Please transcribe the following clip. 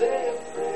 different.